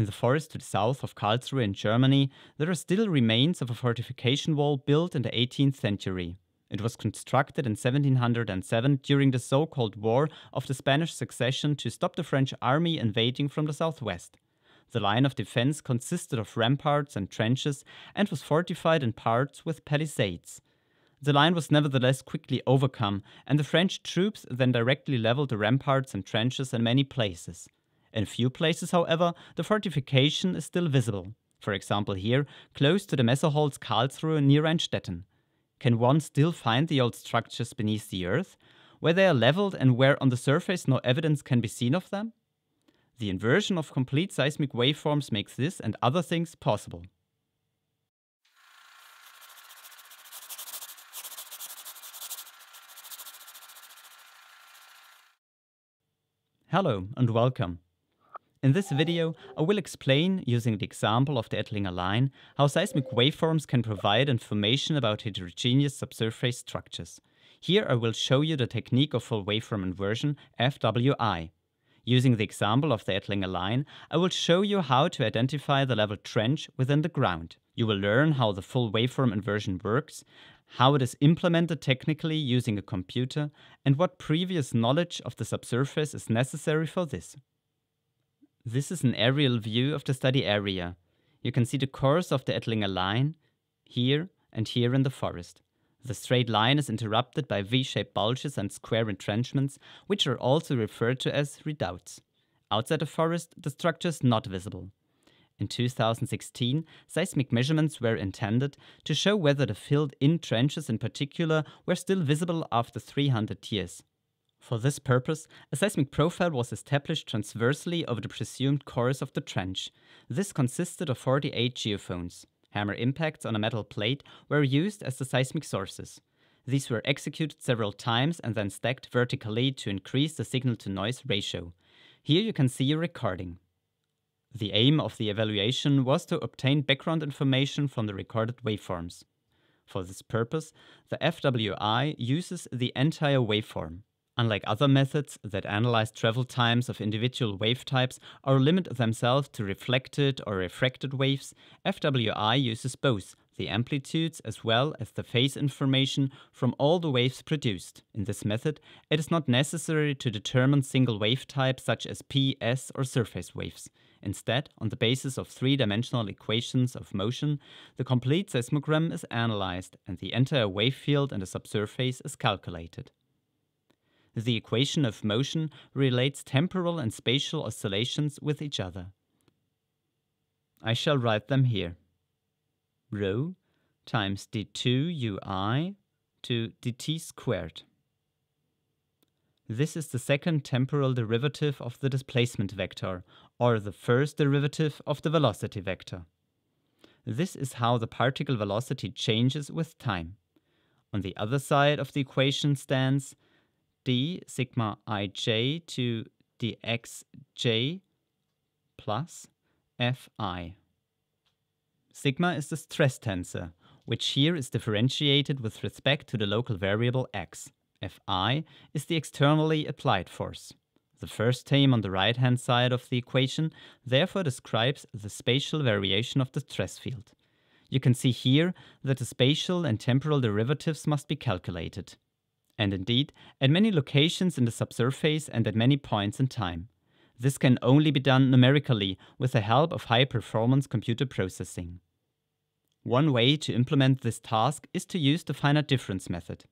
In the forest to the south of Karlsruhe in Germany, there are still remains of a fortification wall built in the 18th century. It was constructed in 1707 during the so called War of the Spanish Succession to stop the French army invading from the southwest. The line of defense consisted of ramparts and trenches and was fortified in parts with palisades. The line was nevertheless quickly overcome, and the French troops then directly leveled the ramparts and trenches in many places. In few places, however, the fortification is still visible. For example, here, close to the Messerholz Karlsruhe near Rheinstetten. Can one still find the old structures beneath the earth, where they are leveled and where on the surface no evidence can be seen of them? The inversion of complete seismic waveforms makes this and other things possible. Hello and welcome. In this video, I will explain, using the example of the Ettlinger line, how seismic waveforms can provide information about heterogeneous subsurface structures. Here I will show you the technique of full waveform inversion, FWI. Using the example of the Ettlinger line, I will show you how to identify the level trench within the ground. You will learn how the full waveform inversion works, how it is implemented technically using a computer, and what previous knowledge of the subsurface is necessary for this. This is an aerial view of the study area. You can see the course of the Ettlinger line, here and here in the forest. The straight line is interrupted by V-shaped bulges and square entrenchments, which are also referred to as redoubts. Outside the forest, the structure is not visible. In 2016, seismic measurements were intended to show whether the filled-in trenches in particular were still visible after 300 years. For this purpose, a seismic profile was established transversely over the presumed course of the trench. This consisted of 48 geophones. Hammer impacts on a metal plate were used as the seismic sources. These were executed several times and then stacked vertically to increase the signal to noise ratio. Here you can see a recording. The aim of the evaluation was to obtain background information from the recorded waveforms. For this purpose, the FWI uses the entire waveform. Unlike other methods that analyze travel times of individual wave types or limit themselves to reflected or refracted waves, FWI uses both the amplitudes as well as the phase information from all the waves produced. In this method, it is not necessary to determine single wave types such as P, S, or surface waves. Instead, on the basis of three-dimensional equations of motion, the complete seismogram is analyzed and the entire wave field in the subsurface is calculated. The equation of motion relates temporal and spatial oscillations with each other. I shall write them here rho times d2 ui to dt squared. This is the second temporal derivative of the displacement vector, or the first derivative of the velocity vector. This is how the particle velocity changes with time. On the other side of the equation stands d sigma ij to dxj plus fi. Sigma is the stress tensor, which here is differentiated with respect to the local variable x. Fi is the externally applied force. The first term on the right-hand side of the equation therefore describes the spatial variation of the stress field. You can see here that the spatial and temporal derivatives must be calculated. And indeed, at many locations in the subsurface and at many points in time. This can only be done numerically with the help of high-performance computer processing. One way to implement this task is to use the finite difference method.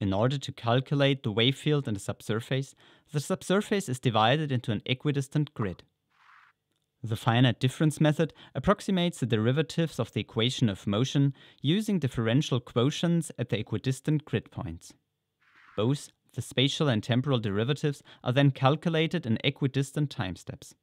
In order to calculate the wave field in the subsurface, the subsurface is divided into an equidistant grid. The finite difference method approximates the derivatives of the equation of motion using differential quotients at the equidistant grid points. Both the spatial and temporal derivatives are then calculated in equidistant time steps.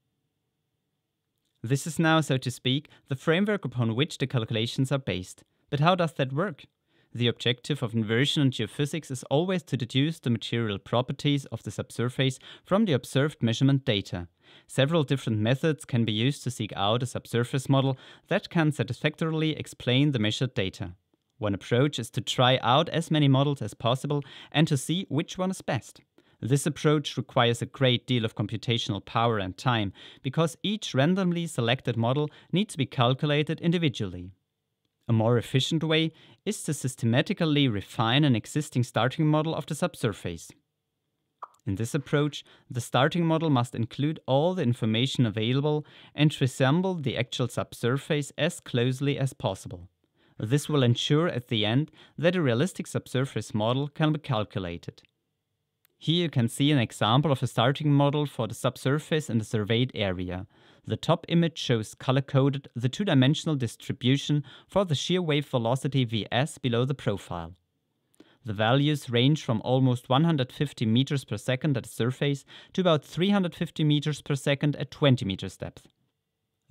This is now, so to speak, the framework upon which the calculations are based. But how does that work? The objective of inversion in geophysics is always to deduce the material properties of the subsurface from the observed measurement data. Several different methods can be used to seek out a subsurface model that can satisfactorily explain the measured data. One approach is to try out as many models as possible and to see which one is best. This approach requires a great deal of computational power and time because each randomly selected model needs to be calculated individually. A more efficient way is to systematically refine an existing starting model of the subsurface. In this approach, the starting model must include all the information available and resemble the actual subsurface as closely as possible. This will ensure at the end that a realistic subsurface model can be calculated. Here you can see an example of a starting model for the subsurface in the surveyed area. The top image shows color-coded the two-dimensional distribution for the shear wave velocity Vs below the profile. The values range from almost 150 meters per second at surface to about 350 meters per second at 20 meters depth.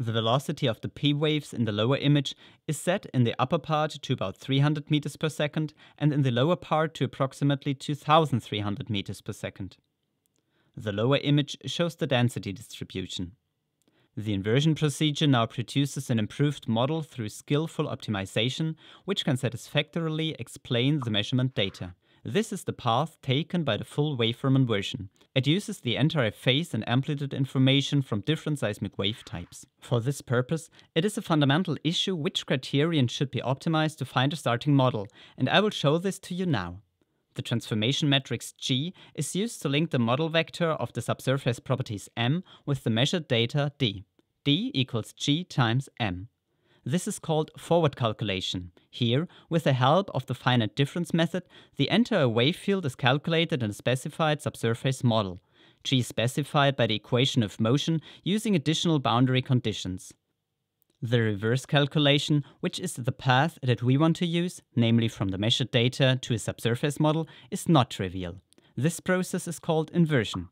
The velocity of the p waves in the lower image is set in the upper part to about 300 meters per second and in the lower part to approximately 2300 meters per second. The lower image shows the density distribution. The inversion procedure now produces an improved model through skillful optimization, which can satisfactorily explain the measurement data. This is the path taken by the full waveform inversion. It uses the entire phase and amplitude information from different seismic wave types. For this purpose, it is a fundamental issue which criterion should be optimized to find a starting model, and I will show this to you now. The transformation matrix G is used to link the model vector of the subsurface properties M with the measured data D. D equals G times M. This is called forward calculation. Here, with the help of the finite difference method, the entire wave field is calculated in a specified subsurface model. G is specified by the equation of motion using additional boundary conditions. The reverse calculation, which is the path that we want to use, namely from the measured data to a subsurface model, is not trivial. This process is called inversion.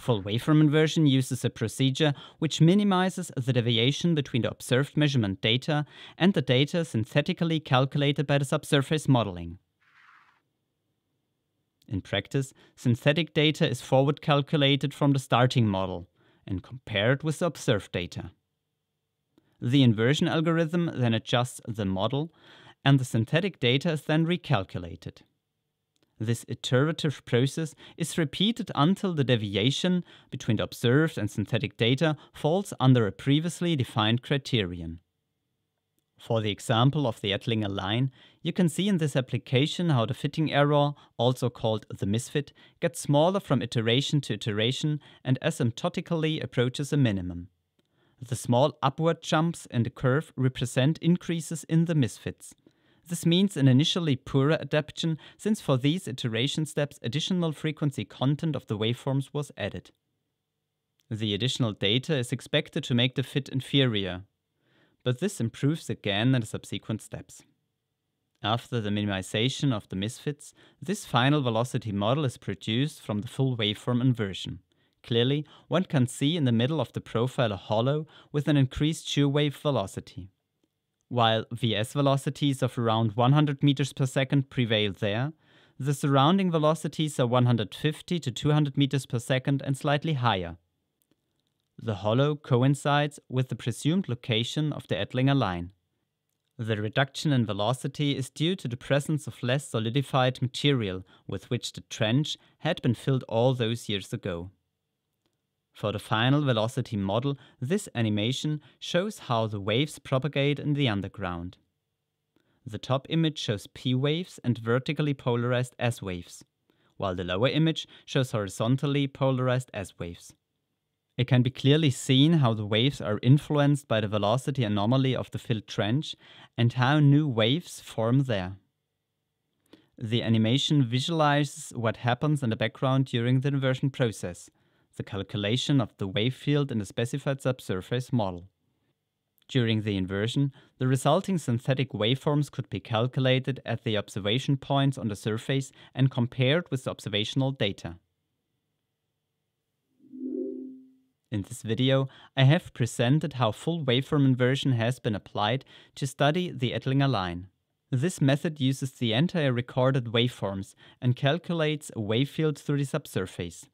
Full waveform inversion uses a procedure which minimizes the deviation between the observed measurement data and the data synthetically calculated by the subsurface modeling. In practice, synthetic data is forward calculated from the starting model and compared with the observed data. The inversion algorithm then adjusts the model, and the synthetic data is then recalculated. This iterative process is repeated until the deviation between the observed and synthetic data falls under a previously defined criterion. For the example of the Ettlinger line, you can see in this application how the fitting error, also called the misfit, gets smaller from iteration to iteration and asymptotically approaches a minimum. The small upward jumps in the curve represent increases in the misfits. This means an initially poorer adaptation since for these iteration steps additional frequency content of the waveforms was added. The additional data is expected to make the fit inferior, but this improves again in the subsequent steps. After the minimization of the misfits, this final velocity model is produced from the full waveform inversion. Clearly, one can see in the middle of the profile a hollow with an increased shear wave velocity. While Vs velocities of around 100 meters per second prevail there, the surrounding velocities are 150 to 200 meters per second and slightly higher. The hollow coincides with the presumed location of the Ettlinger line. The reduction in velocity is due to the presence of less solidified material with which the trench had been filled all those years ago. For the final velocity model, this animation shows how the waves propagate in the underground. The top image shows P waves and vertically polarized S waves, while the lower image shows horizontally polarized S waves. It can be clearly seen how the waves are influenced by the velocity anomaly of the filled trench and how new waves form there. The animation visualizes what happens in the background during the inversion process, the calculation of the wave field in the specified subsurface model. During the inversion, the resulting synthetic waveforms could be calculated at the observation points on the surface and compared with the observational data. In this video, I have presented how full waveform inversion has been applied to study the Ettlinger line. This method uses the entire recorded waveforms and calculates a wave field through the subsurface.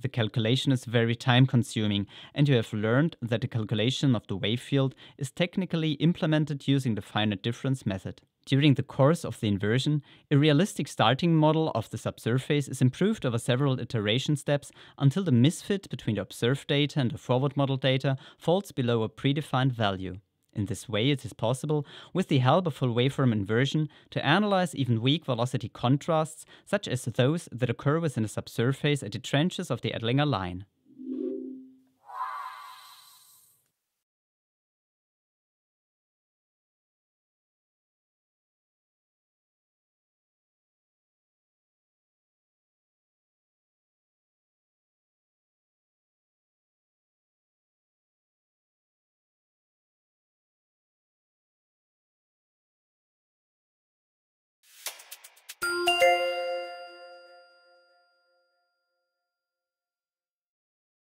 The calculation is very time consuming, and you have learned that the calculation of the wave field is technically implemented using the finite difference method. During the course of the inversion, a realistic starting model of the subsurface is improved over several iteration steps until the misfit between the observed data and the forward model data falls below a predefined value. In this way, it is possible, with the help of full waveform inversion, to analyze even weak velocity contrasts, such as those that occur within a subsurface at the trenches of the Ettlinger line.